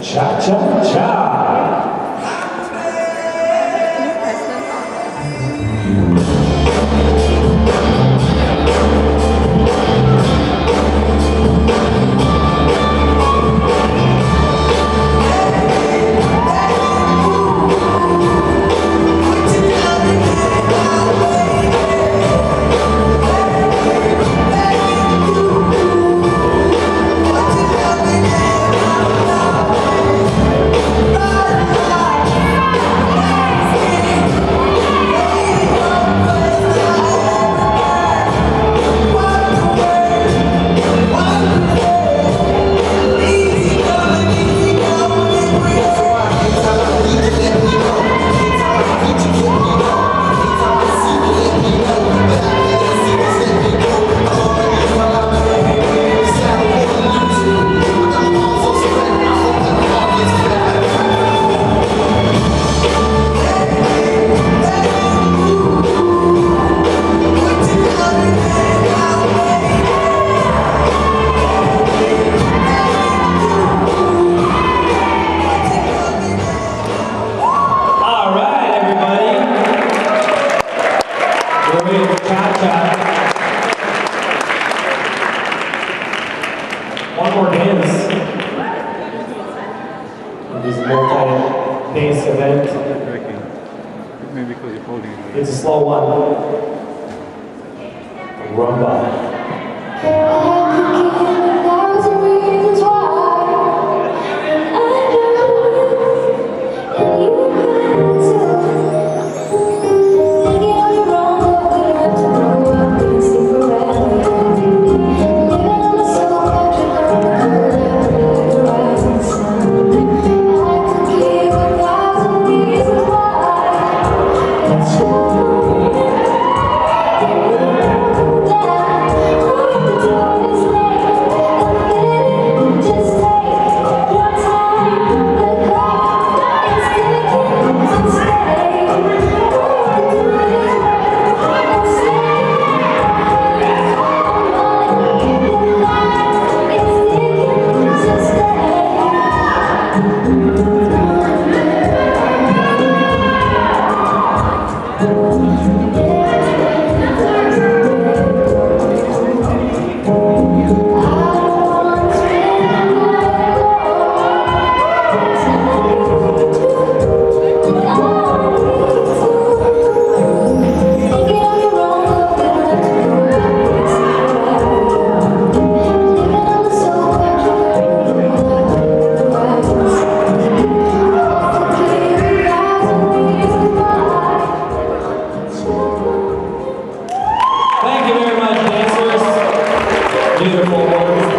Cha One more dance. It is a multi-dance event. Maybe because you're holding it. It's a slow one. Rumba. Oh, Thank you very much, dancers. Beautiful.